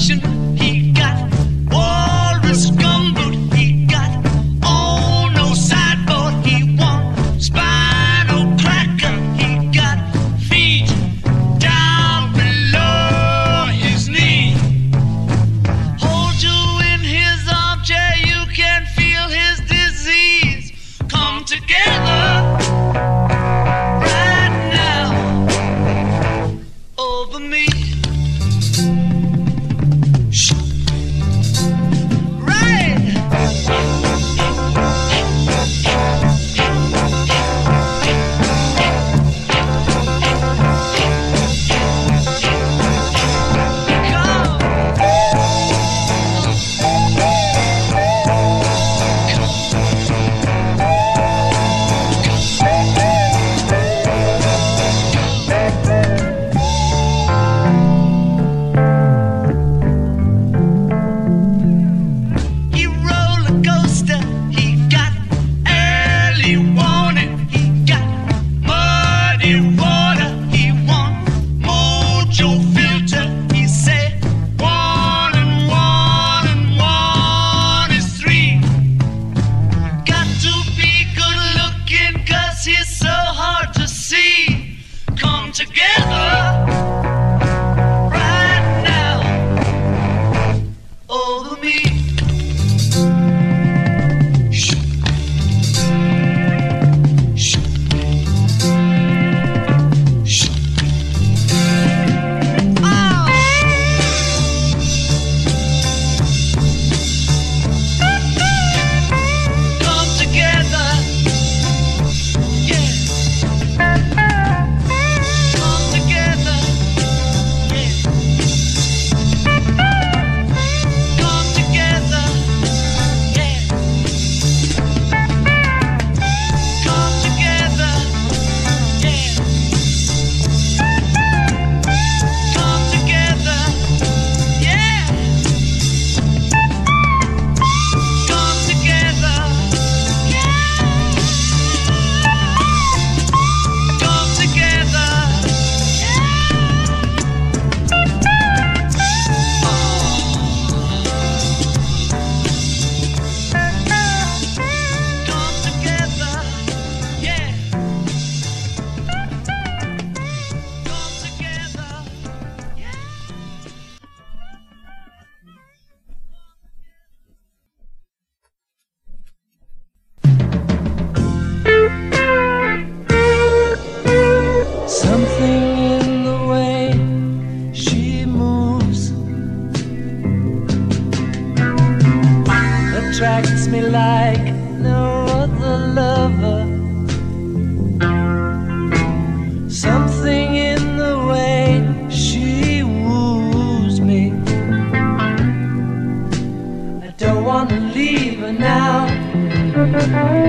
passion. attracts me like no other lover. Something in the way she woos me. I don't want to leave her now.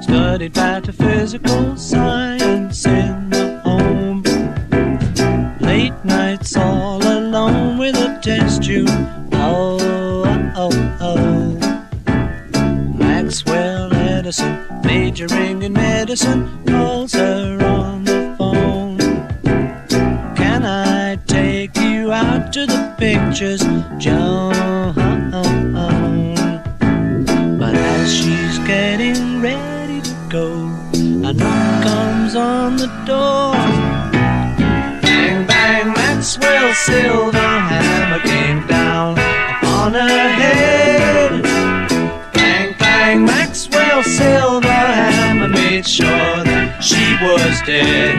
Studied metaphysical science in the home. Late nights all alone with a test tube. Oh, oh, oh. Maxwell Edison, majoring in medicine, calls her on the phone. Can I take you out to the pictures, Joan? Door. Bang, bang, Maxwell Silverhammer came down upon her head. Bang, bang, Maxwell Silverhammer made sure that she was dead.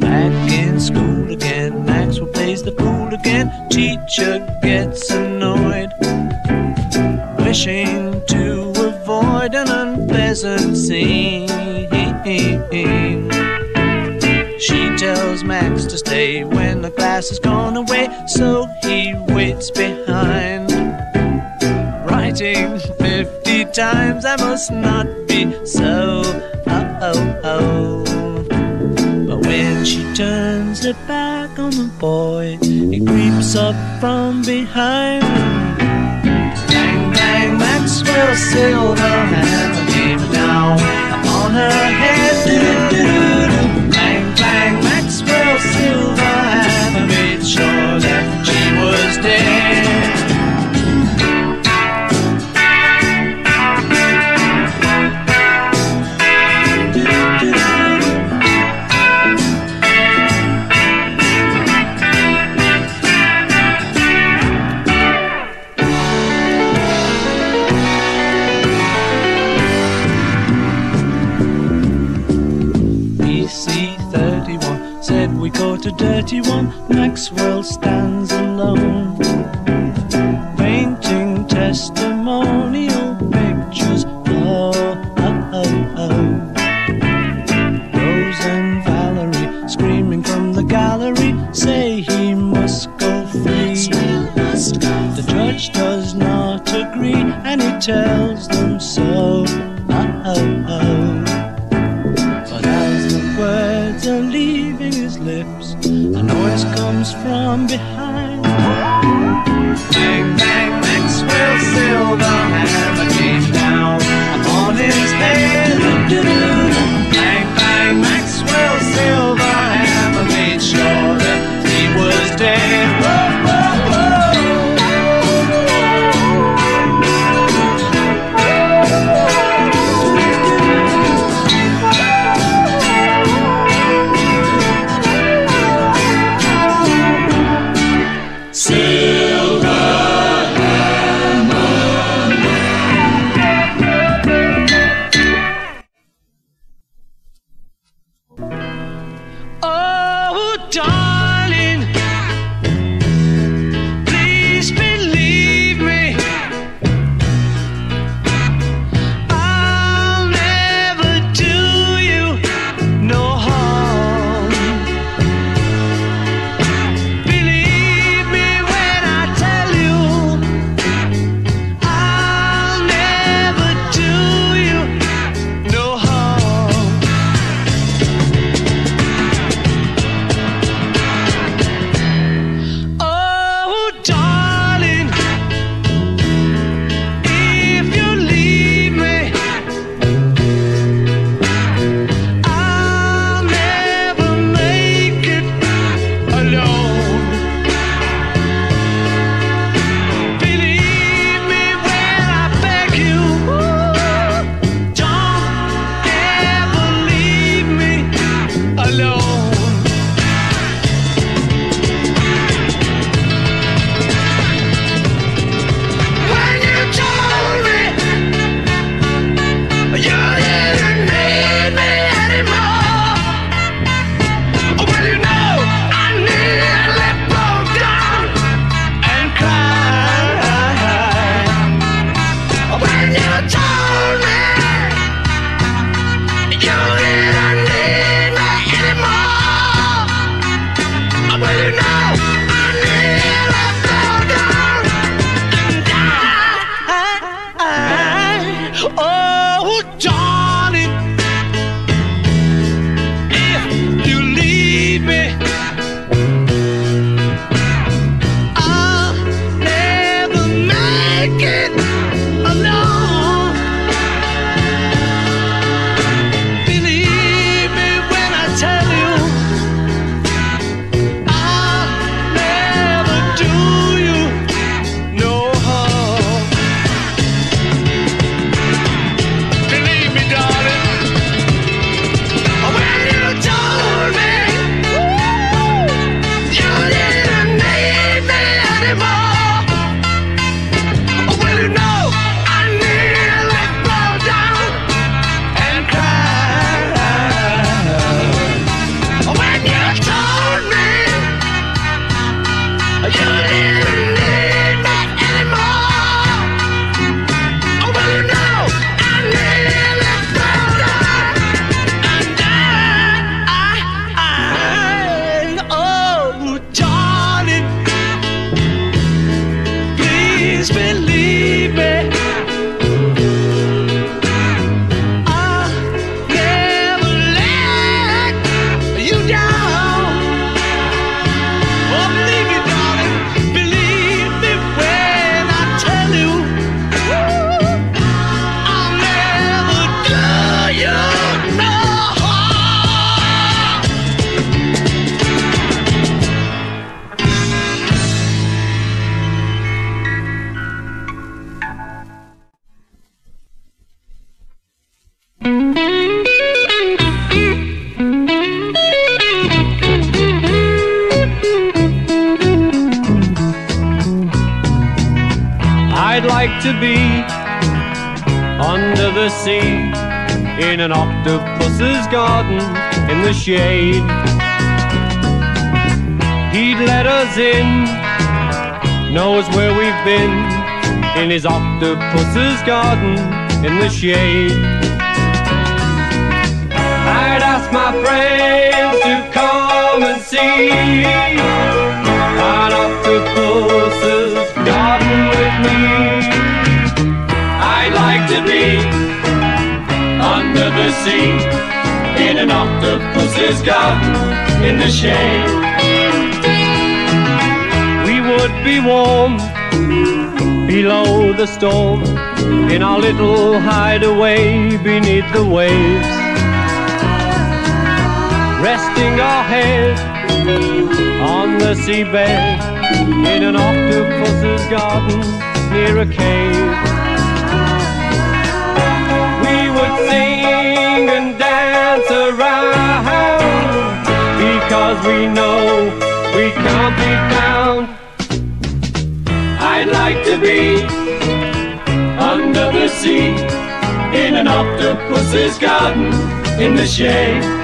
Back in school again, Maxwell plays the fool again. Teacher gets annoyed, She tells Max to stay when the class has gone away, so he waits behind. Writing 50 times, I must not be so. Oh, oh, oh. But when she turns her back on the boy, he creeps up from behind. Bang, bang, Maxwell Silverhammer upon her head. Do-do-do-do. Bang, bang, Maxwell Silverhammer made sure that she was dead. 31 Maxwell stands alone. Shade. He'd let us in, knows where we've been, in his octopus's garden in the shade. I'd ask my friends to come and see an octopus's garden with me. I'd like to be under the sea an octopus's garden in the shade. We would be warm below the storm in our little hideaway beneath the waves. Resting our head on the seabed in an octopus's garden near a cave. We would sing and dance around because we know we can't be found. I'd like to be under the sea in an octopus's garden in the shade.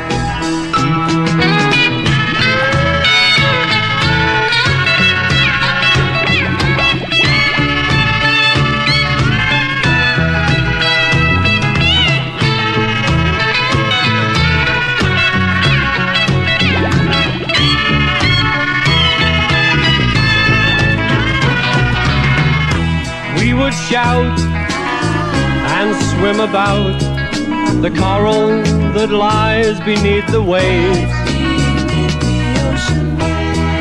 Shout and swim about the coral that lies beneath the waves.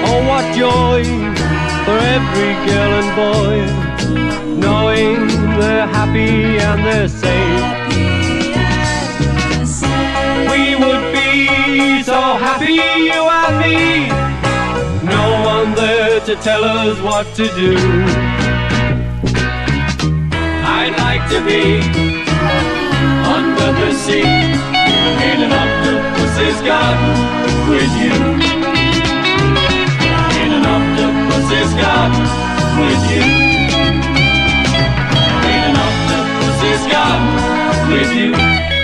Oh, what joy for every girl and boy, knowing they're happy and they're safe. We would be so happy, you and me, no one there to tell us what to do. To be under the sea in an octopus's garden with you. In an octopus's garden with you. In an octopus's garden with you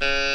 Uh...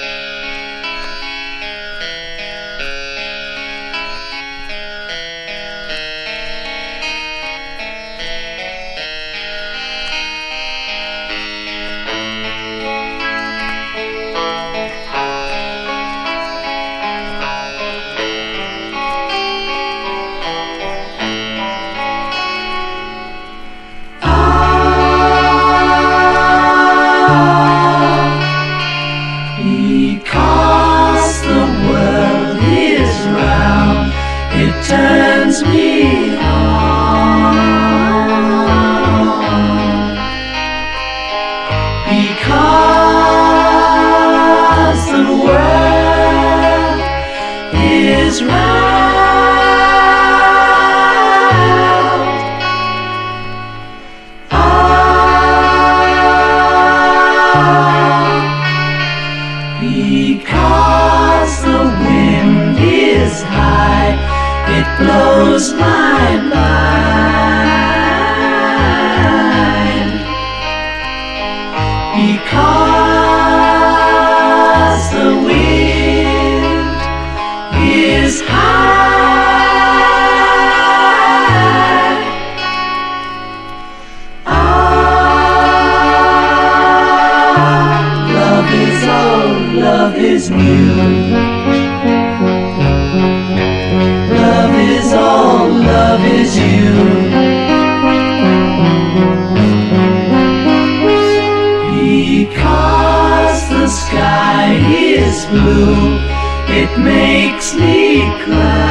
blue, it makes me cry.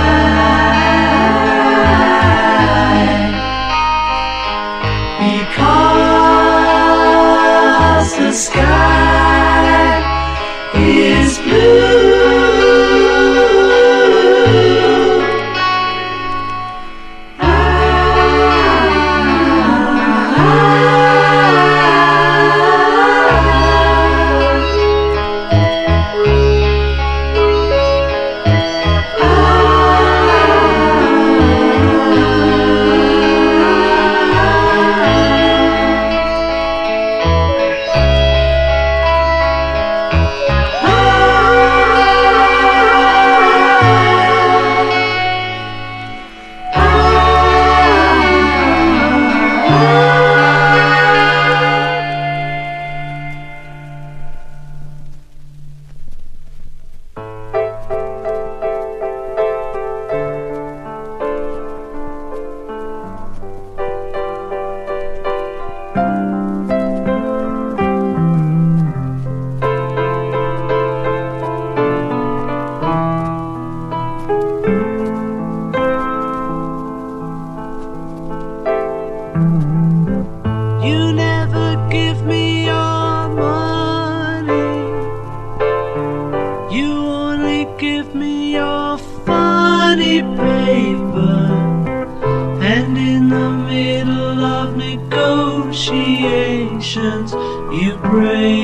Because the sky. Rain.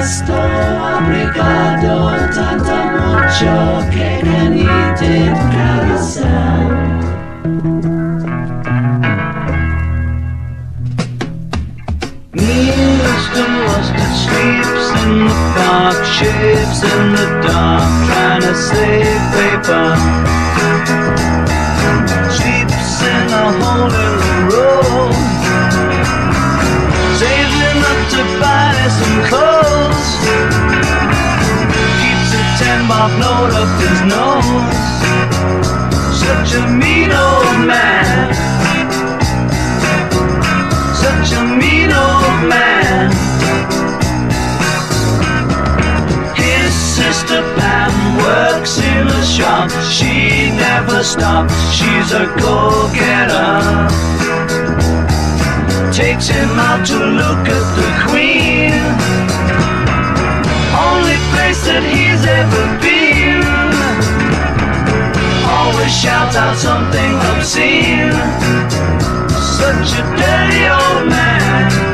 Questo obrigado tanto mucho che canite carousel. Mr. Mustard sleeps in the park, shapes in the dark, trying to save paper. Sleeps in a hole in the road, saving up to buy some clothes. Ten note up his nose. Such a mean old man such a mean old man. His sister Pam works in a shop. She never stops. She's a go-getter. Takes him out to look at the Queen. Place that he's ever been. Always shouts out something obscene such a dirty old man.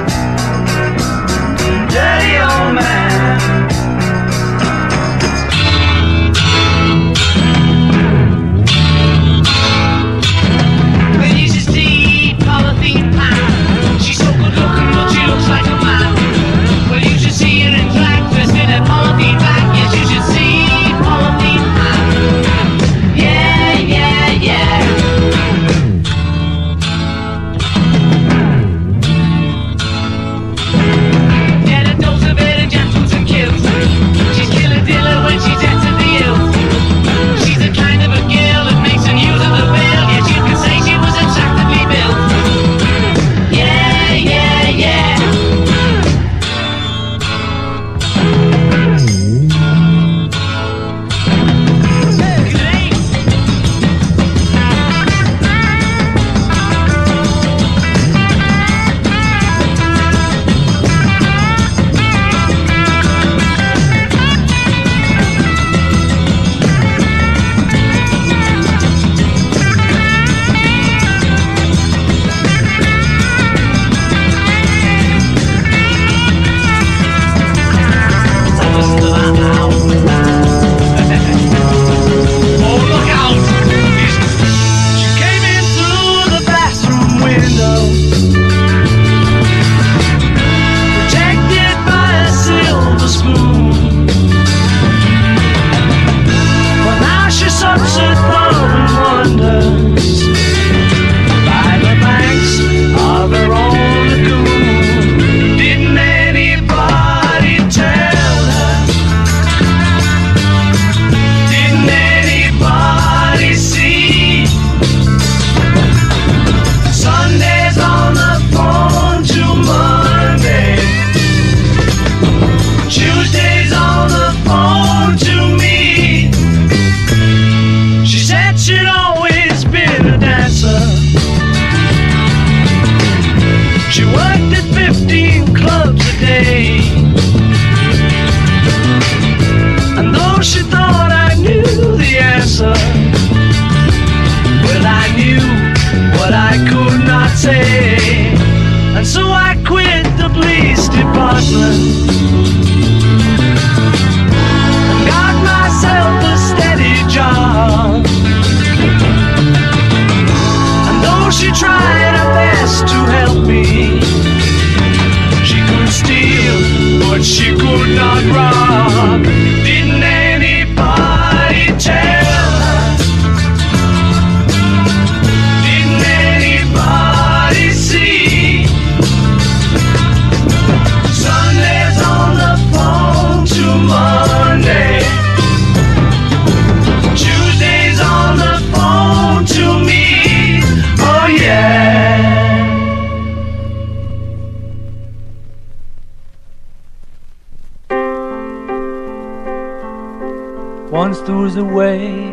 Once there was a way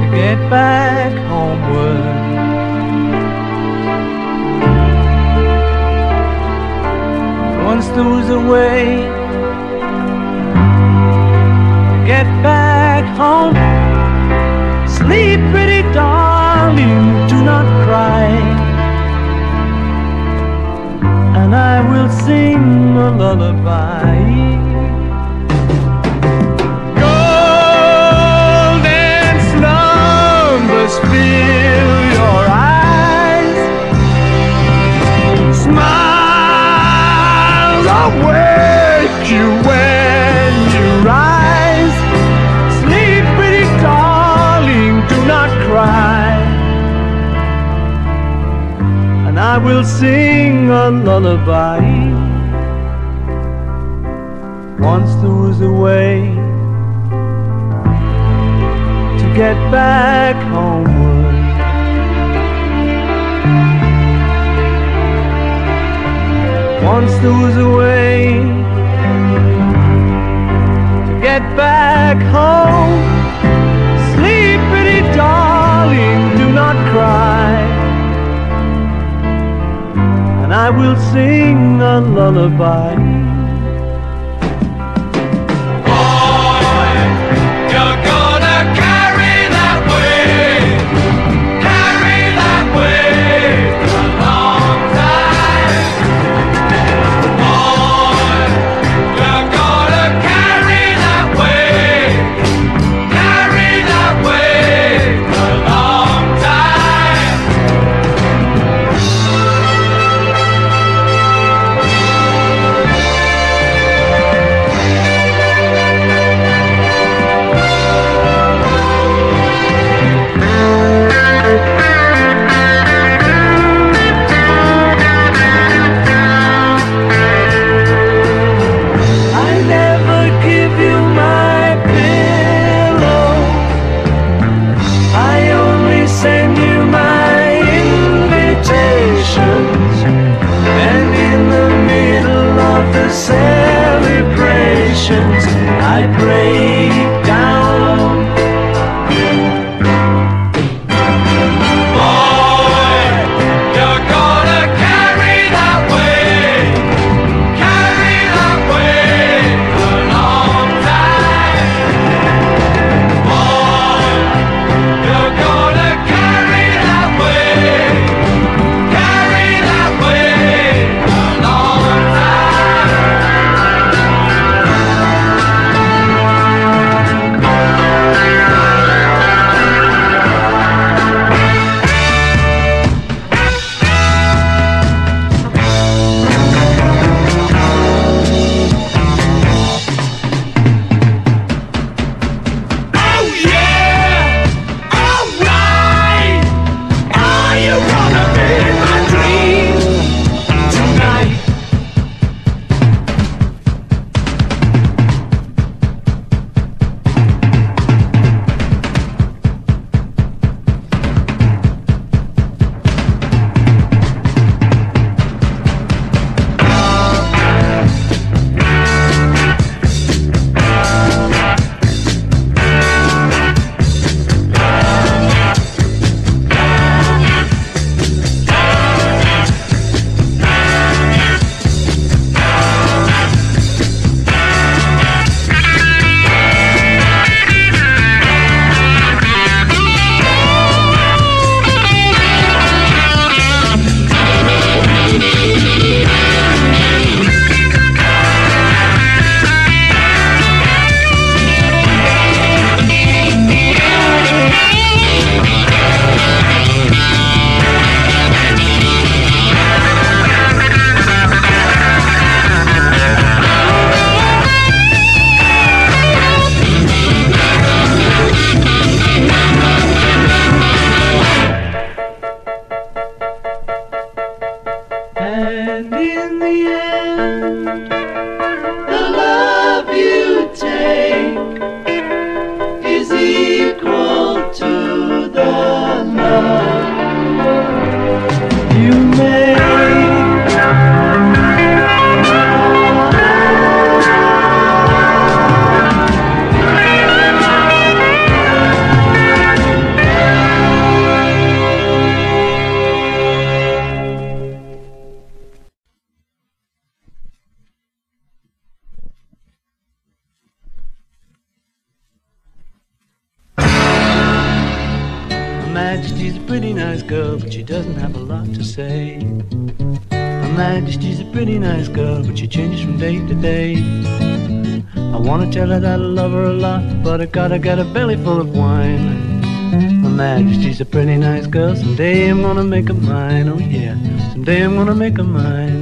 to get back homeward. Once there was a way to get back home. Sleep, pretty darling, do not cry. And I will sing a lullaby. I will sing a lullaby. Once there was a way get back homeward. Once there was a way to get back home. Sleep, pretty darling, do not cry. And I will sing a lullaby. I gotta a belly full of wine. Her Majesty's a pretty nice girl, someday I'm gonna make her mine, oh yeah, someday I'm gonna make her mine.